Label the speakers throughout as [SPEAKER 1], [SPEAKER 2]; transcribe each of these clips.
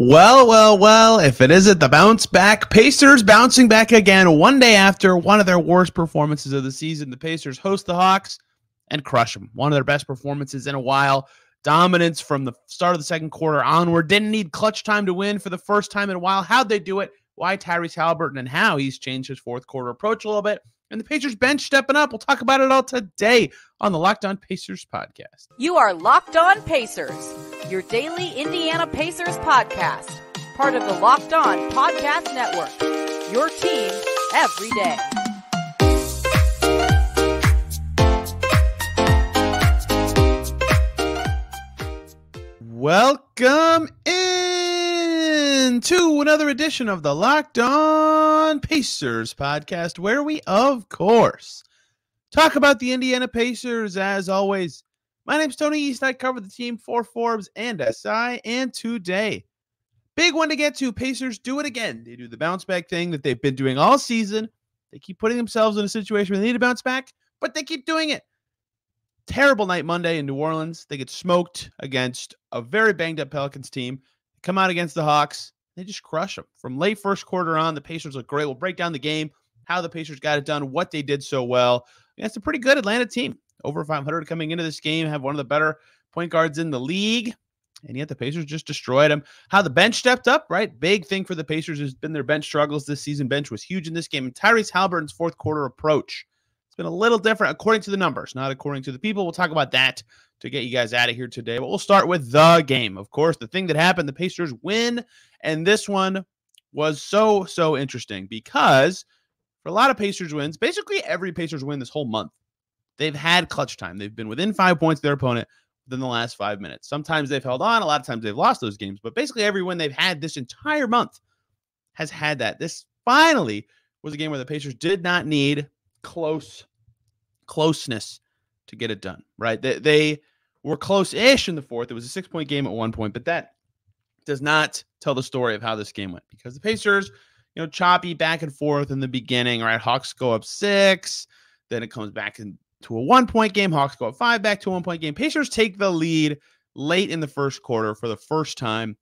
[SPEAKER 1] Well, well, well, if it isn't the bounce back, Pacers bouncing back again one day after one of their worst performances of the season. The Pacers host the Hawks and crush them. One of their best performances in a while. Dominance from the start of the second quarter onward. Didn't need clutch time to win for the first time in a while. How'd they do it? Why Tyrese Haliburton and how he's changed his fourth quarter approach a little bit. And the Pacers bench stepping up. We'll talk about it all today on the Locked On Pacers podcast.
[SPEAKER 2] You are Locked On Pacers, your daily Indiana Pacers podcast, part of the Locked On Podcast Network. Your team every day.
[SPEAKER 1] Welcome in to another edition of the Locked On Pacers podcast, where we, of course, talk about the Indiana Pacers as always. My name's Tony East. I cover the team for Forbes and SI. And today, big one to get to. Pacers do it again. They do the bounce back thing that they've been doing all season. They keep putting themselves in a situation where they need to bounce back, but they keep doing it terrible night Monday in New Orleans. They get smoked against a very banged up Pelicans team. Come out against the Hawks. They just crush them. From late first quarter on, the Pacers look great. We'll break down the game, how the Pacers got it done, what they did so well. That's a pretty good Atlanta team. Over 500 coming into this game, have one of the better point guards in the league. And yet the Pacers just destroyed them. How the bench stepped up, right? Big thing for the Pacers has been their bench struggles this season. Bench was huge in this game. And Tyrese Haliburton's fourth quarter approach It's been a little different according to the numbers, not according to the people. We'll talk about that to get you guys out of here today. But we'll start with the game. Of course, the thing that happened, the Pacers win. And this one was so, so interesting because for a lot of Pacers wins, basically every Pacers win this whole month, they've had clutch time. They've been within five points of their opponent within the last five minutes. Sometimes they've held on, a lot of times they've lost those games, but basically every win they've had this entire month has had that. This finally was a game where the Pacers did not need close closeness to get it done, right? They, they were close ish in the fourth. It was a six point game at one point, but that does not tell the story of how this game went because the Pacers, you know, choppy back and forth in the beginning, right? Hawks go up six, then it comes back into a one point game. Hawks go up five, back to a one point game. Pacers take the lead late in the first quarter for the first time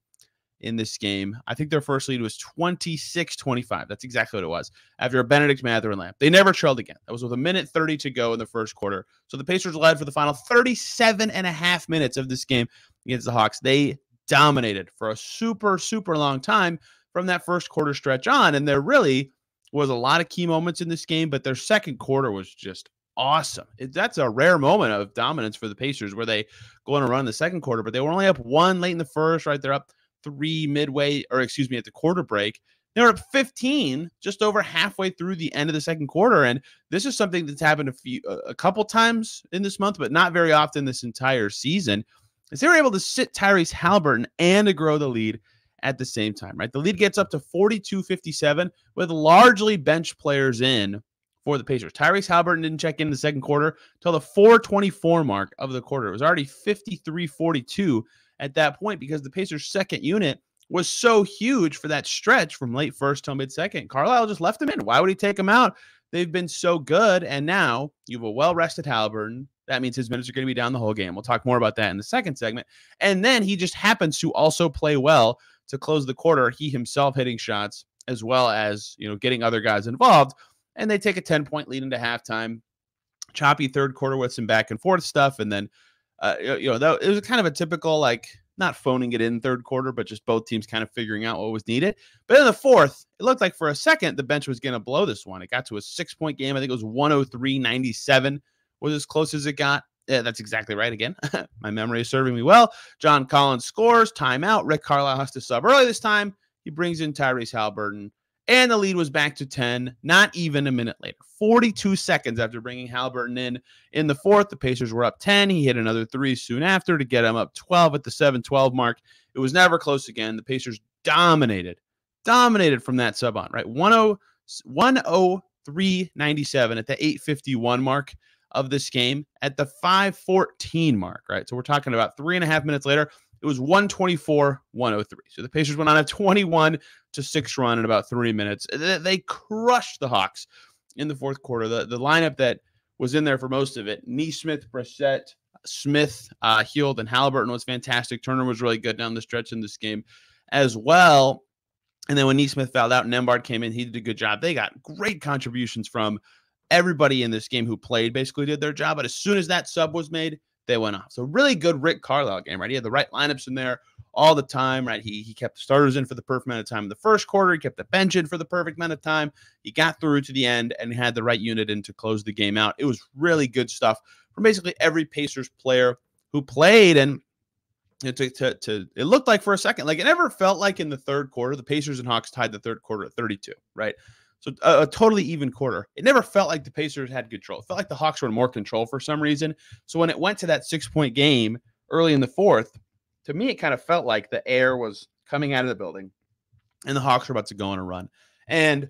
[SPEAKER 1] in this game. I think their first lead was 26 25. That's exactly what it was after a Bennedict Mathurin lamp. They never trailed again. That was with a minute 30 to go in the first quarter. So the Pacers led for the final 37 and a half minutes of this game against the Hawks. They dominated for a super, super long time from that first quarter stretch on. And there really was a lot of key moments in this game, but their second quarter was just awesome. That's a rare moment of dominance for the Pacers where they go on a run in the second quarter, but they were only up one late in the first, right? They're up three midway, or excuse me, at the quarter break. They were up 15 just over halfway through the end of the second quarter. And this is something that's happened a few a couple times in this month, but not very often this entire season. Is they were able to sit Tyrese Haliburton and to grow the lead at the same time, right? The lead gets up to 42-57 with largely bench players in for the Pacers. Tyrese Haliburton didn't check in the second quarter till the 424 mark of the quarter. It was already 53-42 at that point because the Pacers' second unit was so huge for that stretch from late first till mid second. Carlisle just left him in. Why would he take him out? They've been so good. And now you have a well rested Haliburton. That means his minutes are going to be down the whole game. We'll talk more about that in the second segment. And then he just happens to also play well to close the quarter. He himself hitting shots as well as, you know, getting other guys involved. And they take a 10 point lead into halftime. Choppy third quarter with some back and forth stuff. And then uh, you know, that, it was kind of a typical like not phoning it in third quarter, but just both teams kind of figuring out what was needed. But in the fourth, it looked like for a second the bench was going to blow this one. It got to a six point game. I think it was 103 97 was as close as it got. Yeah, that's exactly right. Again, my memory is serving me well. John Collins scores, timeout. Rick Carlisle has to sub early this time. He brings in Tyrese Haliburton and the lead was back to 10, not even a minute later. 42 seconds after bringing Haliburton in in the fourth, the Pacers were up 10. He hit another three soon after to get him up 12 at the 7 12 mark. It was never close again. The Pacers dominated, dominated from that sub on, right? 103 97 at the 851 mark of this game at the 514 mark, right? So we're talking about three and a half minutes later. It was 124 103. So the Pacers went on a 21 to 6 run in about three minutes. They crushed the Hawks in the fourth quarter. The, the lineup that was in there for most of it Nesmith, Brissett, Smith, uh, Hield, and Haliburton was fantastic. Turner was really good down the stretch in this game as well. And then when Nesmith fouled out, Nembhard came in. He did a good job. They got great contributions from everybody in this game who played. Basically, did their job. But as soon as that sub was made, they went off. So really good Rick Carlisle game, right? He had the right lineups in there all the time, right? He he kept the starters in for the perfect amount of time in the first quarter. He kept the bench in for the perfect amount of time. He got through to the end and had the right unit in to close the game out. It was really good stuff from basically every Pacers player who played. And to, to, to it looked like for a second, like it never felt like in the third quarter, the Pacers and Hawks tied the third quarter at 32, right? So a, a, totally even quarter. It never felt like the Pacers had control. It felt like the Hawks were in more control for some reason. So when it went to that six point game early in the fourth, to me, it kind of felt like the air was coming out of the building and the Hawks were about to go on a run. And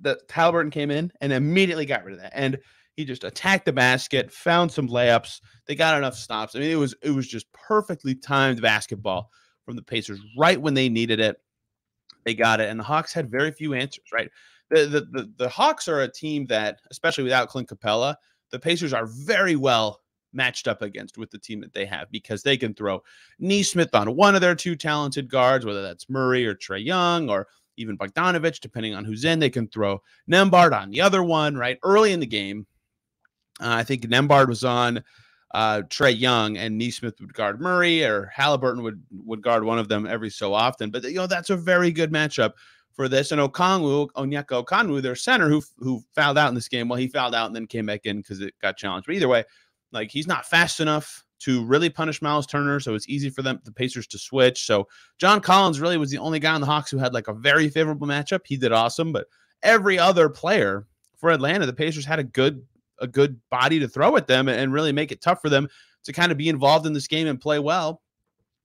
[SPEAKER 1] the Haliburton came in and immediately got rid of that. And he just attacked the basket, found some layups. They got enough stops. I mean, it was it was just perfectly timed basketball from the Pacers right when they needed it. They got it, and the Hawks had very few answers. Right, the the the, the Hawks are a team that, especially without Clint Capela, the Pacers are very well matched up against with the team that they have because they can throw Nesmith on one of their two talented guards, whether that's Murray or Trae Young or even Bogdanovic, depending on who's in. They can throw Nembhard on the other one, right? Early in the game, uh, I think Nembhard was on uh, Trae Young and Nesmith would guard Murray or Haliburton would would guard one of them every so often. But you know that's a very good matchup for this. And Okongwu, Onyeka Okongwu, their center, who who fouled out in this game. Well, he fouled out and then came back in because it got challenged. But either way, like he's not fast enough to really punish Miles Turner, so it's easy for them the Pacers to switch. So John Collins really was the only guy on the Hawks who had like a very favorable matchup. He did awesome, but every other player for Atlanta, the Pacers had a good a good body to throw at them and really make it tough for them to kind of be involved in this game and play well.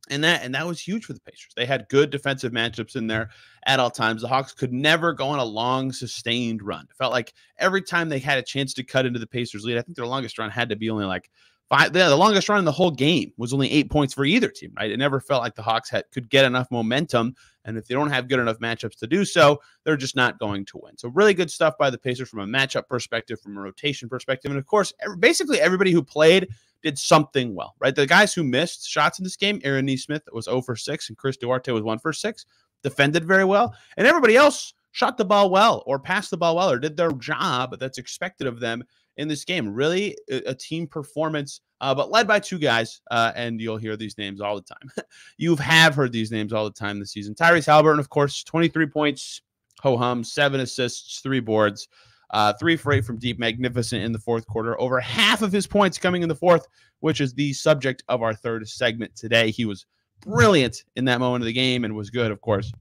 [SPEAKER 1] And that and that was huge for the Pacers. They had good defensive matchups in there at all times. The Hawks could never go on a long sustained run. It felt like every time they had a chance to cut into the Pacers lead, I think their longest run had to be only like five. Yeah, the longest run in the whole game was only eight points for either team. Right? It never felt like the Hawks had could get enough momentum, and if they don't have good enough matchups to do so, they're just not going to win. So really good stuff by the Pacers from a matchup perspective, from a rotation perspective, and of course, basically everybody who played did something well, right? The guys who missed shots in this game, Aaron Nesmith was 0 for 6 and Chris Duarte was 1 for 6, defended very well. And everybody else shot the ball well or passed the ball well or did their job that's expected of them in this game. Really a, team performance, uh, but led by two guys. Uh, and you'll hear these names all the time. you have heard these names all the time this season. Tyrese Haliburton, of course, 23 points, ho hum, seven assists, three boards. Uh, three for eight from deep, magnificent in the fourth quarter. Over half of his points coming in the fourth, which is the subject of our third segment today. He was brilliant in that moment of the game and was good, of course,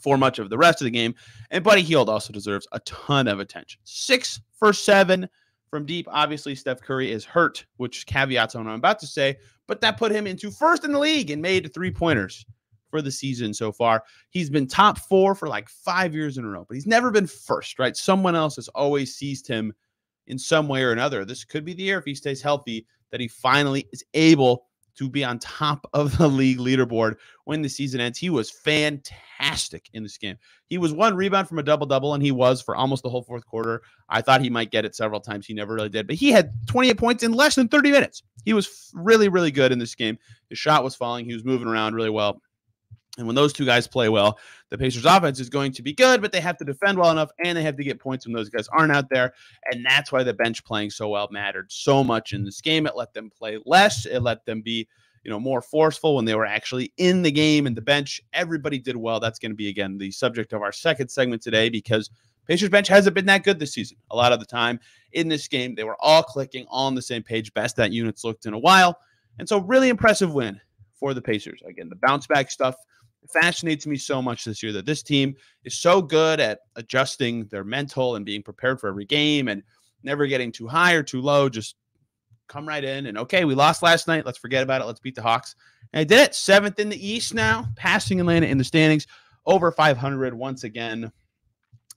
[SPEAKER 1] for much of the rest of the game. And Buddy Hield also deserves a ton of attention. Six for seven from deep. Obviously, Steph Curry is hurt, which caveats on what I'm about to say, but that put him into first in the league and made three pointers for the season so far. He's been top four for like five years in a row, but he's never been first, right? Someone else has always seized him in some way or another. This could be the year if he stays healthy that he finally is able to be on top of the league leaderboard when the season ends. He was fantastic in this game. He was one rebound from a double double, and he was for almost the whole fourth quarter. I thought he might get it several times. He never really did, but he had 28 points in less than 30 minutes. He was really, really good in this game. His shot was falling. He was moving around really well. And when those two guys play well, the Pacers offense is going to be good, but they have to defend well enough and they have to get points when those guys aren't out there. And that's why the bench playing so well mattered so much in this game. It let them play less, it let them be, you know, more forceful when they were actually in the game and the bench. Everybody did well. That's going to be again the subject of our second segment today because Pacers bench hasn't been that good this season. A lot of the time in this game, they were all clicking on the same page. Best that units looked in a while. And so really impressive win for the Pacers. Again, the bounce back stuff fascinates me so much this year that this team is so good at adjusting their mental and being prepared for every game and never getting too high or too low. Just come right in and okay, we lost last night. Let's forget about it. Let's beat the Hawks. And I did it. Seventh in the East now, passing Atlanta in the standings, over 500 once again.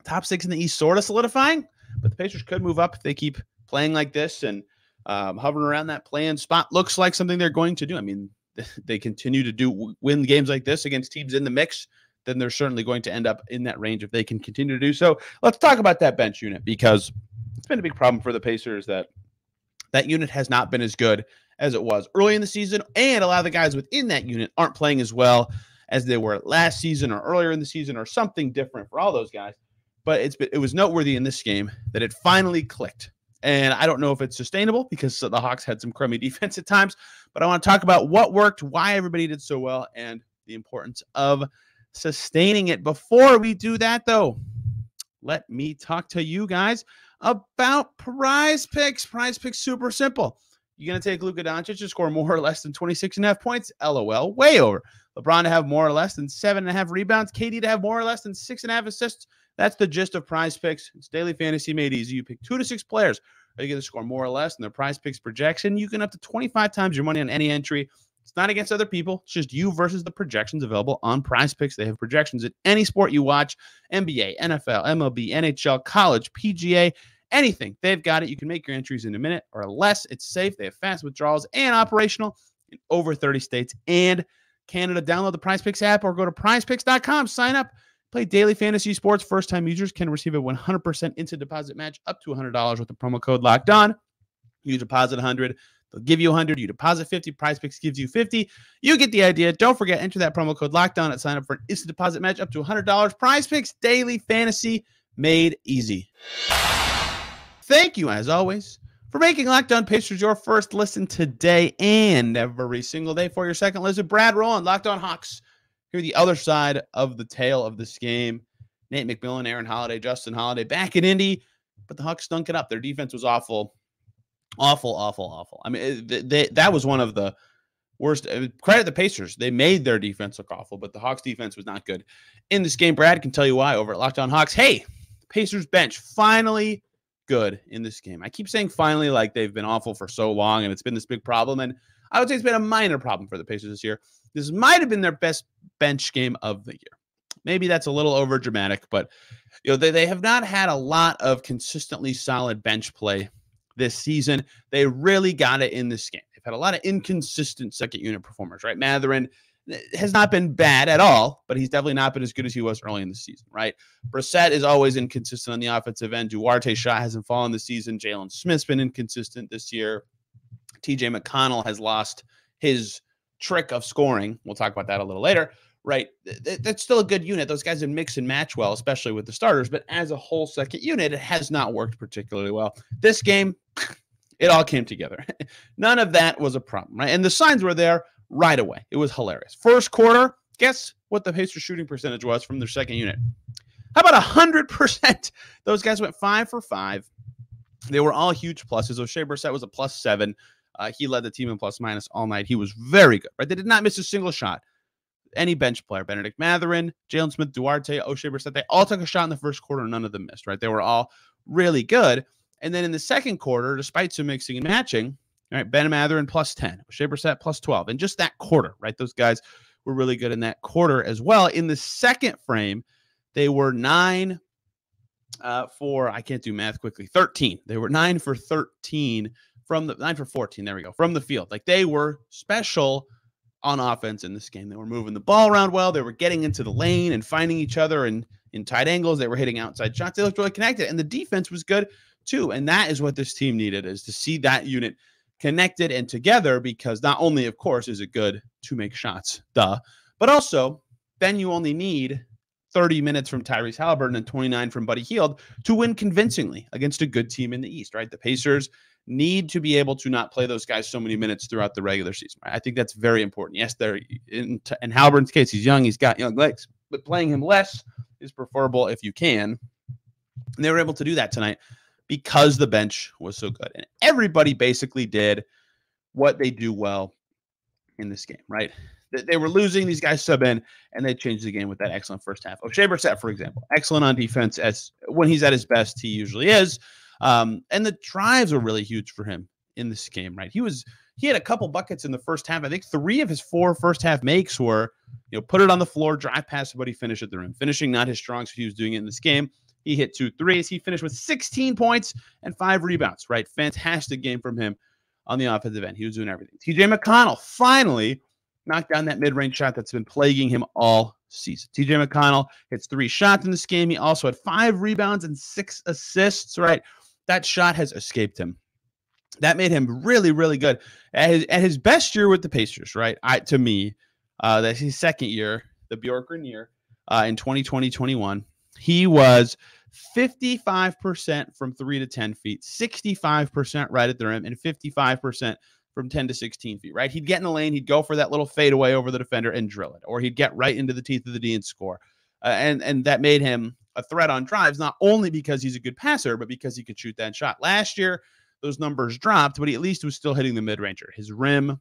[SPEAKER 1] Top six in the East, sort of solidifying, but the Pacers could move up if they keep playing like this and um, hovering around that playing spot. Looks like something they're going to do. I mean, they continue to do win games like this against teams in the mix, then they're certainly going to end up in that range if they can continue to do so. Let's talk about that bench unit because it's been a big problem for the Pacers that that unit has not been as good as it was early in the season, and a lot of the guys within that unit aren't playing as well as they were last season or earlier in the season or something different for all those guys. But it's it was noteworthy in this game that it finally clicked. And I don't know if it's sustainable because the Hawks had some crummy defense at times, but I want to talk about what worked, why everybody did so well, and the importance of sustaining it. Before we do that, though, let me talk to you guys about prize picks. Prize picks super simple. You're going to take Luka Doncic to score more or less than 26 and a half points? LOL, way over. LeBron to have more or less than seven and a half rebounds. KD to have more or less than six and a half assists. That's the gist of prize picks. It's daily fantasy made easy. You pick two to six players. Are you going to score more or less than their prize picks projection? You can up to 25 times your money on any entry. It's not against other people. It's just you versus the projections available on prize picks. They have projections at any sport you watch NBA, NFL, MLB, NHL, college, PGA, anything. They've got it. You can make your entries in a minute or less. It's safe. They have fast withdrawals and operational in over 30 states and Canada. Download the prize picks app or go to prizepicks.com. Sign up. Play daily fantasy sports. First time users can receive a 100% instant deposit match up to $100 with the promo code locked on. You deposit 100 They'll give you 100. You deposit 50. Prize Picks gives you 50. You get the idea. Don't forget, enter that promo code lockdown at sign up for an instant deposit match up to $100. Prize Picks daily fantasy made easy. Thank you, as always, for making Locked On Pacers your first listen today and every single day for your second listen. Brad Rowland, Locked On Hawks. Here, the other side of the tale of this game. Nate McMillan, Aaron Holiday, Justin Holiday back in Indy, but the Hawks stunk it up. Their defense was awful. Awful, awful, awful. I mean, they, they, that was one of the worst. Uh, credit the Pacers. They made their defense look awful, but the Hawks defense was not good. In this game, Brad can tell you why over at Locked On Hawks. Hey, Pacers bench finally good in this game. I keep saying finally like they've been awful for so long and it's been this big problem. And I would say it's been a minor problem for the Pacers this year. This might have been their best bench game of the year. Maybe that's a little over dramatic, but you know, they, they have not had a lot of consistently solid bench play this season. They really got it in this game. They've had a lot of inconsistent second unit performers, right? Mathurin eh, has not been bad at all, but he's definitely not been as good as he was early in the season, right? Brissett is always inconsistent on the offensive end. Duarte shot hasn't fallen this season. Jalen Smith's been inconsistent this year. TJ McConnell has lost his trick of scoring. We'll talk about that a little later right? That's still a good unit. Those guys can mix and match well, especially with the starters. But as a whole second unit, it has not worked particularly well. This game, it all came together. None of that was a problem, right? And the signs were there right away. It was hilarious. First quarter, guess what the Pacers shooting percentage was from their second unit? How about 100%? Those guys went five for five. They were all huge pluses. Oshae Brissett was a plus seven. Uh, he led the team in plus minus all night. He was very good, right? They did not miss a single shot any bench player, Bennedict Mathurin, Jalen Smith, Duarte, Oshae Brissett, they all took a shot in the first quarter. None of them missed, right? They were all really good. And then in the second quarter, despite some mixing and matching, right, Ben Mathurin plus 10, Oshae Brissett plus 12. And just that quarter, right? Those guys were really good in that quarter as well. In the second frame, they were nine uh, for, I can't do math quickly, 13. They were nine for 13 from the nine for 14. There we go. From the field. Like they were special on offense in this game. They were moving the ball around well. They were getting into the lane and finding each other and in tight angles. They were hitting outside shots. They looked really connected, and the defense was good too. And that is what this team needed: is to see that unit connected and together. Because not only, of course, is it good to make shots, duh, but also then you only need 30 minutes from Tyrese Haliburton and 29 from Buddy Hield to win convincingly against a good team in the East, right? The Pacers need to be able to not play those guys so many minutes throughout the regular season. I think that's very important. Yes, they're in, in Haliburton's case, he's young, he's got young legs, but playing him less is preferable if you can. And they were able to do that tonight because the bench was so good. And everybody basically did what they do well in this game, right? They were losing, these guys sub in, and they changed the game with that excellent first half. Oshae Brissett, for example, excellent on defense as when he's at his best, he usually is. Um, and the drives were really huge for him in this game, right? He was he had a couple buckets in the first half. I think three of his four first half makes were, you know, put it on the floor, drive past somebody, finish at the rim. Finishing not his strong, so he was doing it in this game. He hit two threes. He finished with 16 points and five rebounds, right? Fantastic game from him on the offensive end. He was doing everything. TJ McConnell finally knocked down that mid range shot that's been plaguing him all season. TJ McConnell hits three shots in this game. He also had five rebounds and six assists, right? That shot has escaped him. That made him really, really good at his, at his best year with the Pacers, right? I to me, uh, that's his second year. the Bjorkgren year uh, in 2020 21. He was 55% from three to 10 feet, 65% right at the rim, and 55% from 10 to 16 feet, right? He'd get in the lane, he'd go for that little fadeaway over the defender and drill it, or he'd get right into the teeth of the D and score. Uh, and, and that made him a threat on drives, not only because he's a good passer, but because he could shoot that shot. Last year, those numbers dropped, but he at least was still hitting the mid ranger. His rim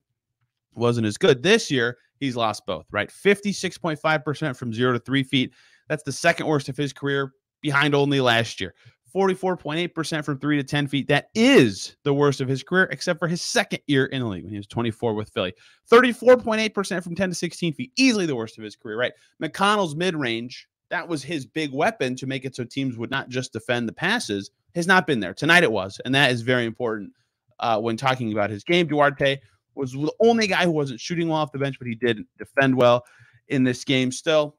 [SPEAKER 1] wasn't as good. This year, he's lost both, right? 56.5% from zero to three feet. That's the second worst of his career, behind only last year. 44.8% from three to 10 feet. That is the worst of his career, except for his second year in the league when he was 24 with Philly. 34.8% from 10 to 16 feet. Easily the worst of his career, right? McConnell's mid range, that was his big weapon to make it so teams would not just defend the passes, has not been there. Tonight it was. And that is very important uh, when talking about his game. Duarte was the only guy who wasn't shooting well off the bench, but he did defend well in this game. Still,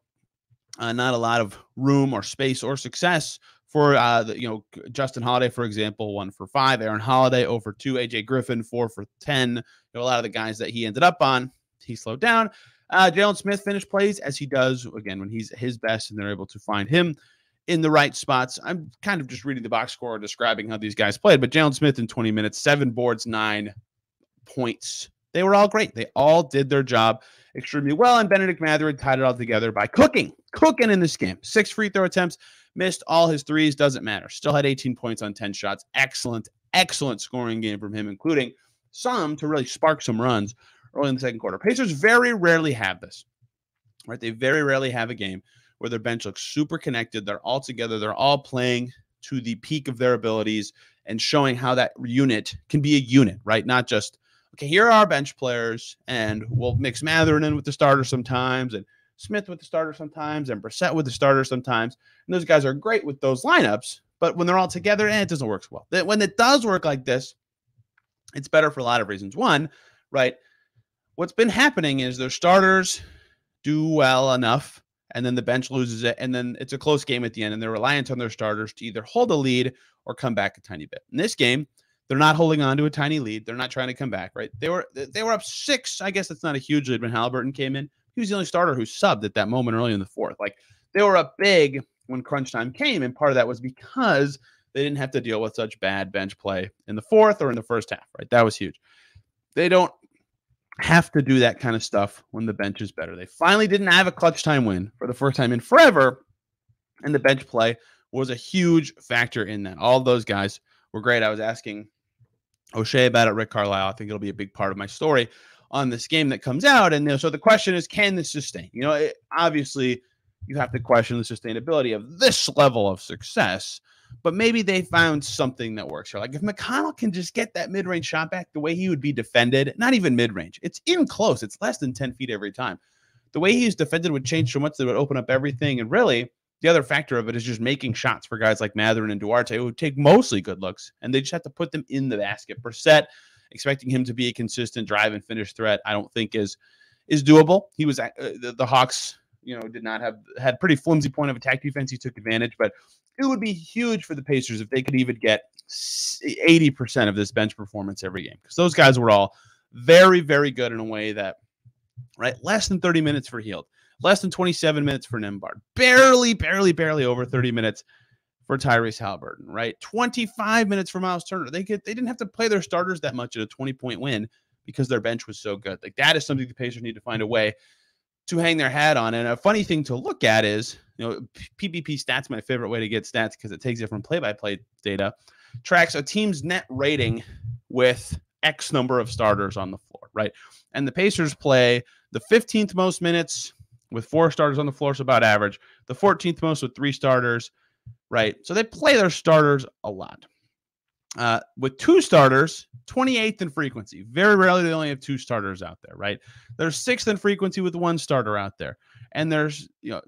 [SPEAKER 1] uh, not a lot of room or space or success for uh, you know Justin Holiday, for example, one for five. Aaron Holiday over two. AJ Griffin four for ten. You know, a lot of the guys that he ended up on, he slowed down. Uh, Jalen Smith finished plays as he does again when he's his best, and they're able to find him in the right spots. I'm kind of just reading the box score, describing how these guys played. But Jalen Smith in 20 minutes, seven boards, nine points. They were all great. They all did their job extremely well. And Bennedict Mathurin tied it all together by cooking, cooking in this game. Six free throw attempts, missed all his threes, doesn't matter. Still had 18 points on 10 shots. Excellent, excellent scoring game from him, including some to really spark some runs early in the second quarter. Pacers very rarely have this, right? They very rarely have a game where their bench looks super connected. They're all together. They're all playing to the peak of their abilities and showing how that unit can be a unit, right? Not just okay, here are our bench players, and we'll mix Mathurin in with the starter sometimes, and Smith with the starter sometimes, and Brissett with the starter sometimes. And those guys are great with those lineups, but when they're all together, eh, it doesn't work so well. When it does work like this, it's better for a lot of reasons. One, right? What's been happening is their starters do well enough, and then the bench loses it, and then it's a close game at the end, and they're reliant on their starters to either hold a lead or come back a tiny bit. In this game, they're not holding on to a tiny lead. They're not trying to come back, right? They were they were up six. I guess that's not a huge lead when Haliburton came in. He was the only starter who subbed at that moment early in the fourth. Like they were up big when crunch time came, and part of that was because they didn't have to deal with such bad bench play in the fourth or in the first half, right? That was huge. They don't have to do that kind of stuff when the bench is better. They finally didn't have a clutch time win for the first time in forever, and the bench play was a huge factor in that. All those guys were great. I was asking Oshae about it, Rick Carlisle. I think it'll be a big part of my story on this game that comes out. And you know, so the question is, can this sustain? You know, it, obviously, you have to question the sustainability of this level of success. But maybe they found something that works here. Like if McConnell can just get that mid range shot back the way he would be defended, not even mid range, it's in close, it's less than 10 feet every time. The way he's defended would change so much that it would open up everything. And really, the other factor of it is just making shots for guys like Mathurin and Duarte who take mostly good looks, and they just have to put them in the basket. Brissett, expecting him to be a consistent drive and finish threat, I don't think is is doable. He was uh, the, the Hawks, you know, did not have had pretty flimsy point of attack defense. He took advantage, but it would be huge for the Pacers if they could even get 80% of this bench performance every game because those guys were all very, very good in a way that, right, less than 30 minutes for Hield less than 27 minutes for Nembhard, barely, barely, barely over 30 minutes for Tyrese Haliburton, right? 25 minutes for Miles Turner. They could they didn't have to play their starters that much at a 20 point win because their bench was so good. Like that is something the Pacers need to find a way to hang their hat on. And a funny thing to look at is, you know, PBP stats my favorite way to get stats because it takes it from play-by-play data, tracks a team's net rating with X number of starters on the floor, right? And the Pacers play the 15th most minutes with four starters on the floor, so about average. The 14th most with three starters, right? So they play their starters a lot. Uh, with two starters, 28th in frequency. Very rarely they only have two starters out there, right? They're sixth in frequency with one starter out there. And there's, you know,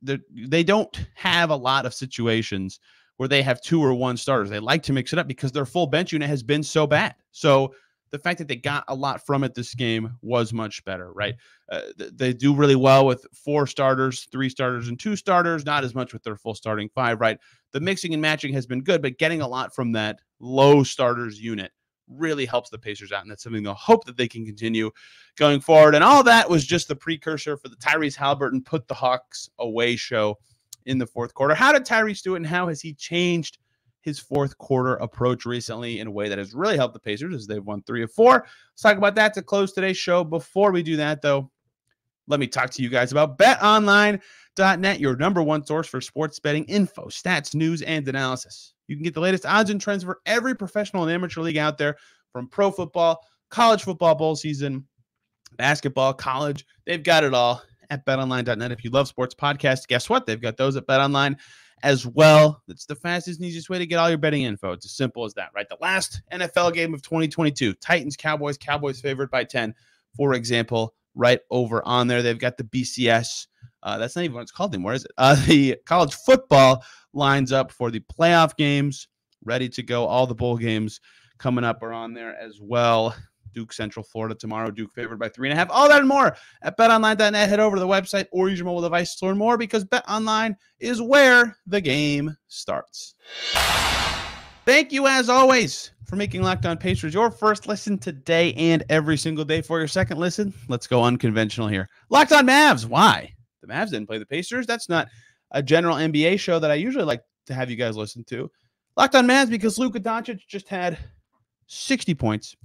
[SPEAKER 1] they don't have a lot of situations where they have two or one starters. They like to mix it up because their full bench unit has been so bad. So the fact that they got a lot from it this game was much better, right? Uh, they do really well with four starters, three starters, and two starters, not as much with their full starting five, right? The mixing and matching has been good, but getting a lot from that low starters unit really helps the Pacers out. And that's something they'll hope that they can continue going forward. And all that was just the precursor for the Tyrese Haliburton put the Hawks away show in the fourth quarter. How did Tyrese do it and how has he changed his fourth quarter approach recently in a way that has really helped the Pacers as they've won three of four? Let's talk about that to close today's show. Before we do that, though, let me talk to you guys about betonline.net, your number one source for sports betting info, stats, news, and analysis. You can get the latest odds and trends for every professional and amateur league out there from pro football, college football bowl season, basketball, college. They've got it all at betonline.net. If you love sports podcasts, guess what? They've got those at betonline as well. It's the fastest and easiest way to get all your betting info. It's as simple as that, right? The last NFL game of 2022, Titans, Cowboys, Cowboys favored by 10, for example, right over on there. They've got the BCS. Uh, that's not even what it's called anymore, is it? Uh, the college football lines up for the playoff games, ready to go. All the bowl games coming up are on there as well. Duke Central Florida tomorrow. Duke favored by three and a half. All that and more at betonline.net. Head over to the website or use your mobile device to learn more because betonline is where the game starts. Thank you, as always, for making Locked On Pacers your first listen today and every single day. For your second listen, let's go unconventional here. Locked On Mavs. Why? The Mavs didn't play the Pacers. That's not a general NBA show that I usually like to have you guys listen to. Locked On Mavs because Luka Doncic just had 60 points,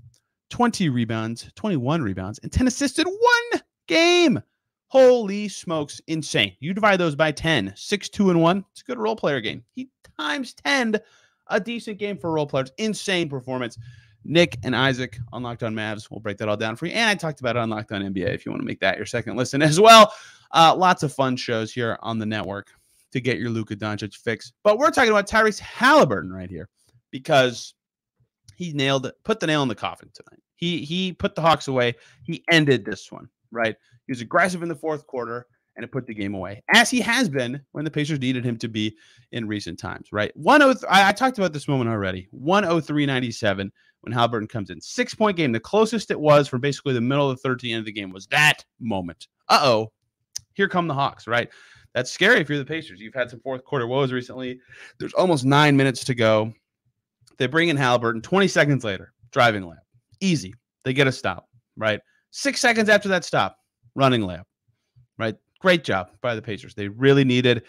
[SPEAKER 1] 20 rebounds, 21 rebounds, and 10 assists in one game. Holy smokes, insane. You divide those by 10, 6, 2, and 1. It's a good role player game. He times 10 a decent game for role players. Insane performance. Nick and Isaac on Locked On Mavs. We'll break that all down for you. And I talked about it on Locked On NBA if you want to make that your second listen as well. Uh, lots of fun shows here on the network to get your Luka Doncic fix. But we're talking about Tyrese Haliburton right here because he nailed it, put the nail in the coffin tonight. He he put the Hawks away. He ended this one, right? He was aggressive in the fourth quarter and it put the game away, as he has been when the Pacers needed him to be in recent times, right? 103, I, I talked about this moment already. 103.97 when Haliburton comes in. Six point game. The closest it was from basically the middle of the third to the end of the game was that moment. Uh oh, here come the Hawks, right? That's scary if you're the Pacers. You've had some fourth quarter woes recently. There's almost nine minutes to go. They bring in Haliburton 20 seconds later, driving layup. Easy. They get a stop, right? Six seconds after that stop, running layup, right? Great job by the Pacers. They really needed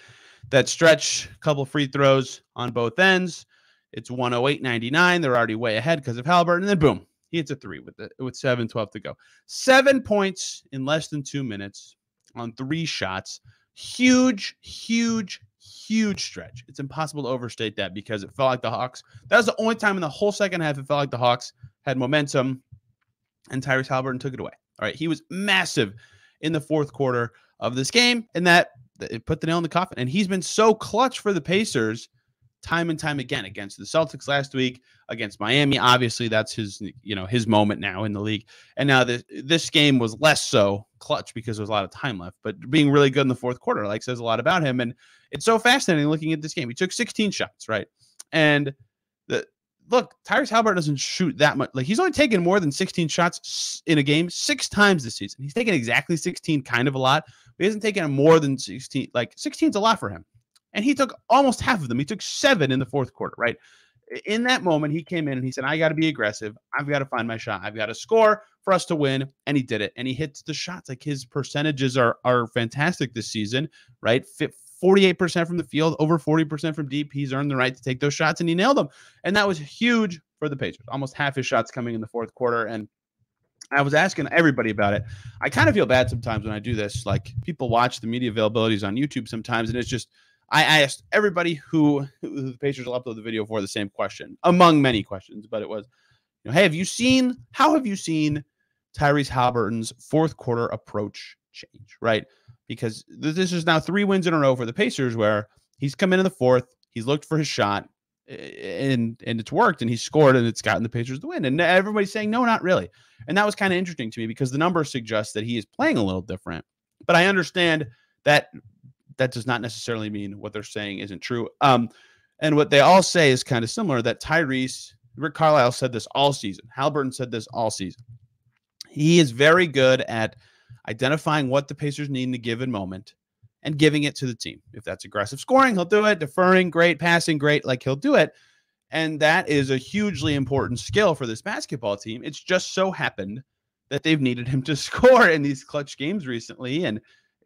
[SPEAKER 1] that stretch, couple free throws on both ends. It's 108.99. They're already way ahead because of Haliburton. And then boom, he hits a three with with 7 12 to go. Seven points in less than two minutes on three shots. Huge, huge, huge stretch. It's impossible to overstate that because it felt like the Hawks. That was the only time in the whole second half it felt like the Hawks had momentum and Tyrese Haliburton took it away. All right. He was massive in the fourth quarter of this game, and that it put the nail in the coffin. And he's been so clutch for the Pacers time and time again against the Celtics last week, against Miami. Obviously, that's his you know his moment now in the league. And now this this game was less so clutch because there's a lot of time left, but being really good in the fourth quarter like says a lot about him. And it's so fascinating looking at this game. He took 16 shots, right? And the look, Tyrese Halliburton doesn't shoot that much. Like he's only taken more than 16 shots in a game six times this season. He's taken exactly 16, kind of a lot. But he hasn't taken more than 16. Like 16 is a lot for him. And he took almost half of them. He took seven in the fourth quarter, right? In that moment, he came in and he said, I got to be aggressive. I've got to find my shot. I've got to score for us to win. And he did it. And he hits the shots. Like his percentages are are fantastic this season, right? 48% from the field, over 40% from deep. He's earned the right to take those shots and he nailed them. And that was huge for the Pacers. Almost half his shots coming in the fourth quarter. And I was asking everybody about it. I kind of feel bad sometimes when I do this. Like people watch the media availabilities on YouTube sometimes, and it's just I asked everybody who, who the Pacers will upload the video for the same question, among many questions. But it was, you know, hey, have you seen how have you seen Tyrese Haliburton's fourth quarter approach change? Right, because this is now three wins in a row for the Pacers where he's come in in the fourth, he's looked for his shot, and and it's worked, and he's scored, and it's gotten the Pacers the win. And everybody's saying no, not really. And that was kind of interesting to me because the numbers suggest that he is playing a little different. But I understand that that does not necessarily mean what they're saying isn't true. Um, and what they all say is kind of similar. That Tyrese, Rick Carlisle said this all season. Haliburton said this all season. He is very good at identifying what the Pacers need in a given moment and giving it to the team. If that's aggressive scoring, he'll do it. Deferring, great. Passing, great. Like he'll do it. And that is a hugely important skill for this basketball team. It's just so happened that they've needed him to score in these clutch games recently. And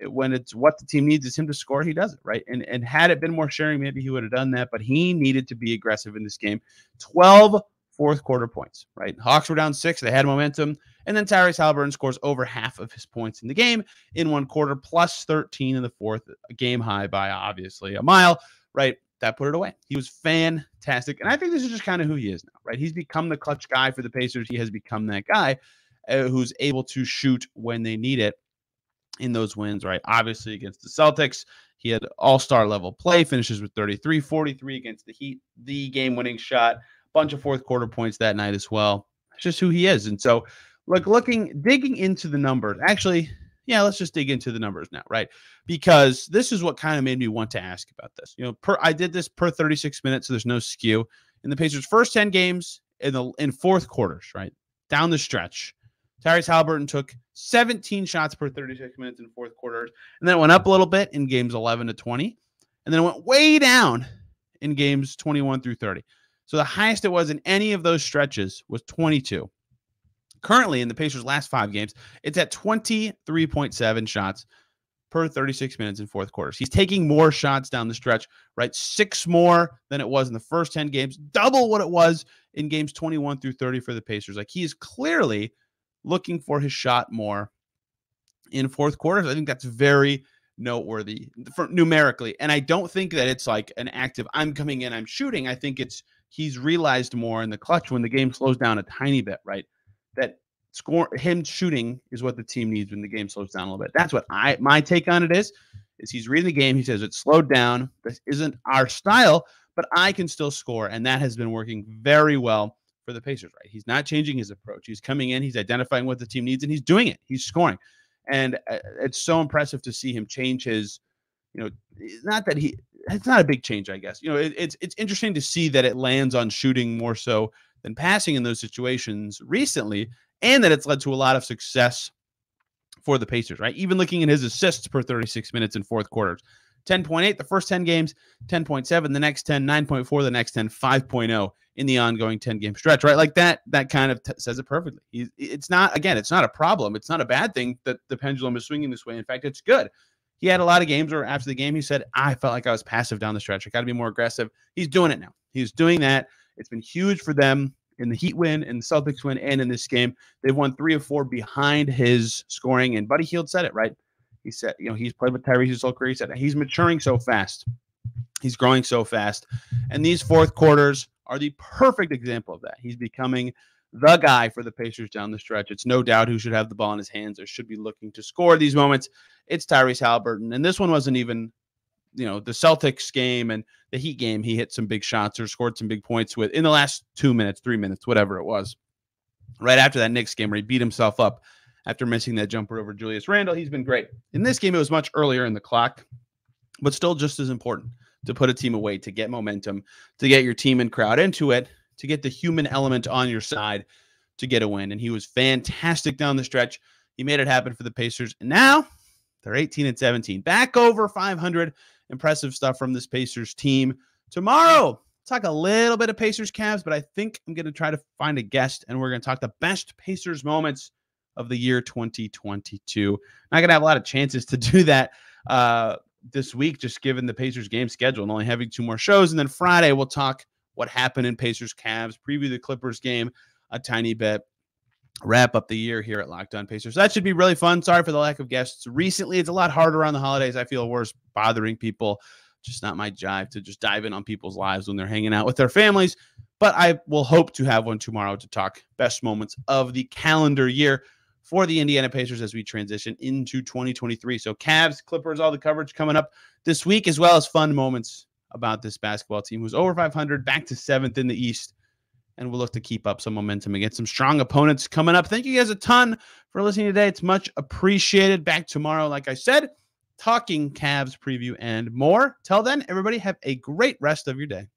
[SPEAKER 1] when it's what the team needs is him to score, he does it, right? And and had it been more sharing, maybe he would have done that. But he needed to be aggressive in this game. 12 fourth quarter points, right? Hawks were down six, they had momentum. And then Tyrese Haliburton scores over half of his points in the game in one quarter, plus 13 in the fourth, game high by obviously a mile, right? That put it away. He was fantastic. And I think this is just kind of who he is now, right? He's become the clutch guy for the Pacers. He has become that guy uh, who's able to shoot when they need it in those wins, right? Obviously, against the Celtics, he had all star level play, finishes with 33 43 against the Heat, the game winning shot, bunch of fourth quarter points that night as well. It's just who he is. And so, look, looking, digging into the numbers, actually, yeah, let's just dig into the numbers now, right? Because this is what kind of made me want to ask about this. You know, per I did this per 36 minutes, so there's no skew. In the Pacers' first 10 games in the in fourth quarters, right? Down the stretch, Tyrese Haliburton took 17 shots per 36 minutes in fourth quarters, and then it went up a little bit in games 11 to 20, and then it went way down in games 21 through 30. So the highest it was in any of those stretches was 22. Currently, in the Pacers' last five games, it's at 23.7 shots per 36 minutes in fourth quarters. He's taking more shots down the stretch, right? Six more than it was in the first 10 games, double what it was in games 21 through 30 for the Pacers. Like he is clearly looking for his shot more in fourth quarters. I think that's very noteworthy for numerically. And I don't think that it's like an active I'm coming in, I'm shooting. I think it's he's realized more in the clutch when the game slows down a tiny bit, right? That score him shooting is what the team needs when the game slows down a little bit. That's what I my take on it is is he's reading the game. He says it's slowed down. This isn't our style, but I can still score. And that has been working very well for the Pacers, right? He's not changing his approach. He's coming in, he's identifying what the team needs, and he's doing it. He's scoring. And uh, it's so impressive to see him change his, you know, not that he, it's not a big change, I guess. You know, it, it's it's interesting to see that it lands on shooting more so than passing in those situations recently, and that it's led to a lot of success for the Pacers, right? Even looking at his assists per 36 minutes in fourth quarters. 10.8 the first 10 games, 10.7 the next 10, 9.4 the next 10, 5.0 in the ongoing 10 game stretch, right? Like that, that kind of t- says it perfectly. It's not, again, it's not a problem. It's not a bad thing that the pendulum is swinging this way. In fact, it's good. He had a lot of games where after the game, he said, I felt like I was passive down the stretch. I got to be more aggressive. He's doing it now. He's doing that. It's been huge for them in the Heat win, in the Celtics win, and in this game. They've won three of four behind his scoring. And Buddy Hield said it, right? He said, you know, he's played with Tyrese his whole career. He said he's maturing so fast. He's growing so fast. And these fourth quarters are the perfect example of that. He's becoming the guy for the Pacers down the stretch. It's no doubt who should have the ball in his hands or should be looking to score these moments. It's Tyrese Haliburton. And this one wasn't even, you know, the Celtics game and the Heat game. He hit some big shots or scored some big points with in the last two minutes, three minutes, whatever it was. Right after that Knicks game where he beat himself up after missing that jumper over Julius Randle. He's been great. In this game, it was much earlier in the clock, but still just as important to put a team away, to get momentum, to get your team and crowd into it, to get the human element on your side to get a win. And he was fantastic down the stretch. He made it happen for the Pacers. And now they're 18 and 17, back over 500. Impressive stuff from this Pacers team. Tomorrow, talk a little bit of Pacers Cavs, but I think I'm going to try to find a guest and we're going to talk the best Pacers moments of the year 2022. Not going to have a lot of chances to do that uh, this week, just given the Pacers game schedule and only having two more shows. And then Friday, we'll talk what happened in Pacers Cavs, preview the Clippers game a tiny bit, wrap up the year here at Locked On Pacers. So that should be really fun. Sorry for the lack of guests. Recently, it's a lot harder around the holidays. I feel worse bothering people. Just not my jive to just dive in on people's lives when they're hanging out with their families. But I will hope to have one tomorrow to talk best moments of the calendar year for the Indiana Pacers as we transition into 2023. So, Cavs, Clippers, all the coverage coming up this week, as well as fun moments about this basketball team who's over 500, back to seventh in the East. And we'll look to keep up some momentum against some strong opponents coming up. Thank you guys a ton for listening today. It's much appreciated. Back tomorrow, like I said, talking Cavs preview and more. Till then, everybody have a great rest of your day.